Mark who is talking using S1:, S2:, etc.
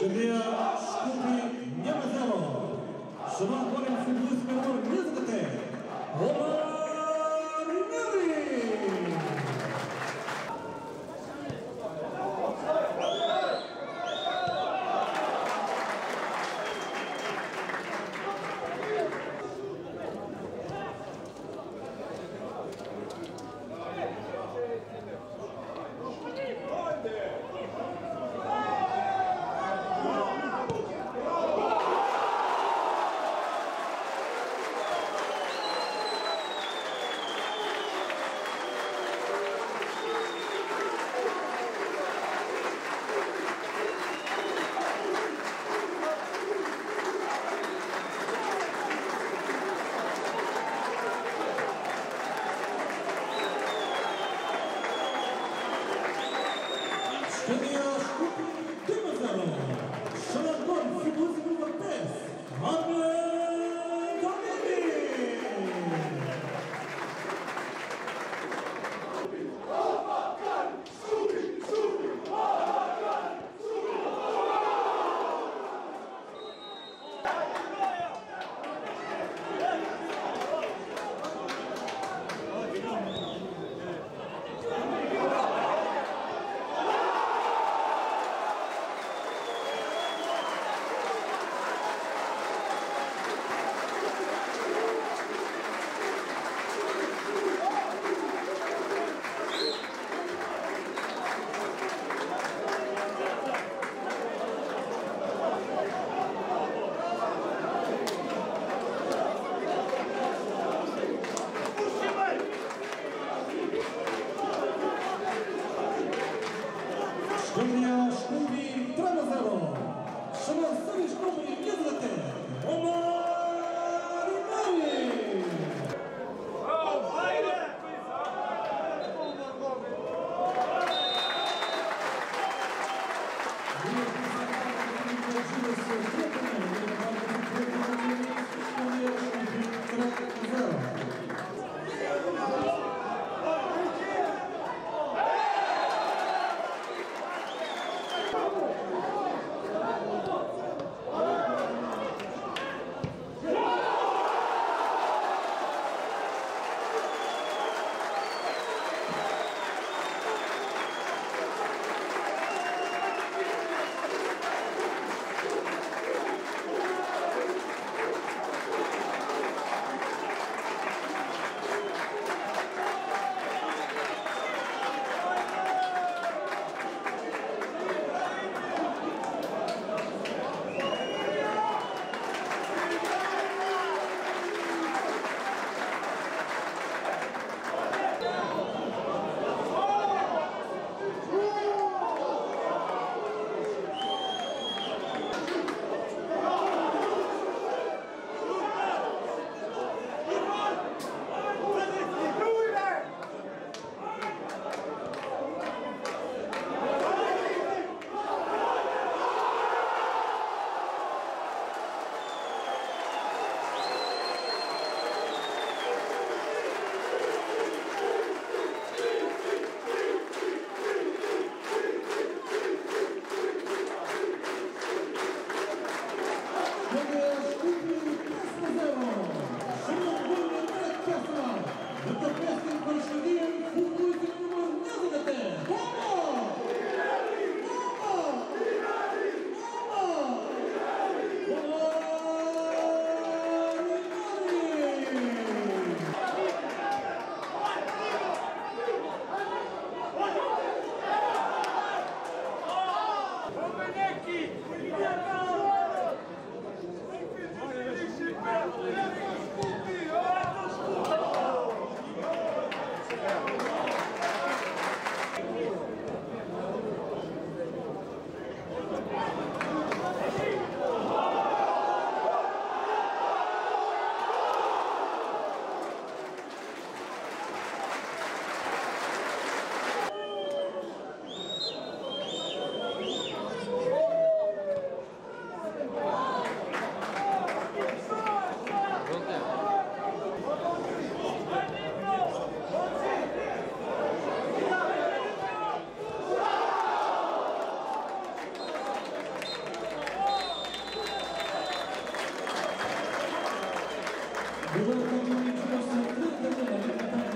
S1: Шкодія Шкупі Нямазево. Шиман Борин Can you Obrigado.